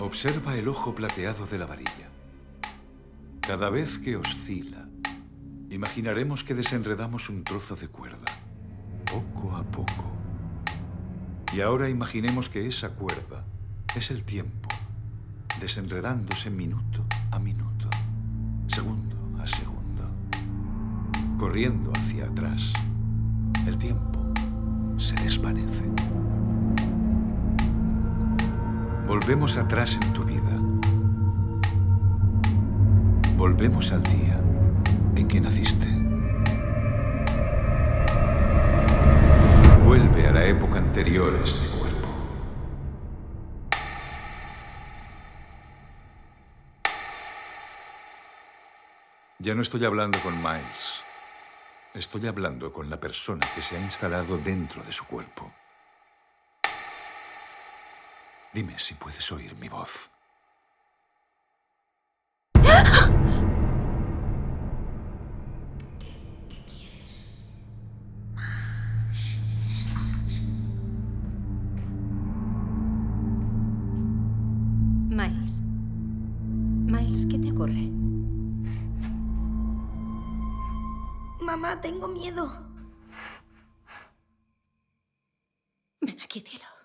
Observa el ojo plateado de la varilla. Cada vez que oscila, imaginaremos que desenredamos un trozo de cuerda, poco a poco. Y ahora imaginemos que esa cuerda es el tiempo, desenredándose minuto a minuto, segundo a segundo, corriendo hacia atrás. El tiempo se desvanece. Volvemos atrás en tu vida. Volvemos al día en que naciste. Vuelve a la época anterior a este cuerpo. Ya no estoy hablando con Miles. Estoy hablando con la persona que se ha instalado dentro de su cuerpo. Dime si puedes oír mi voz. Miles. Miles, ¿qué te ocurre? Mamá, tengo miedo. Ven aquí, cielo.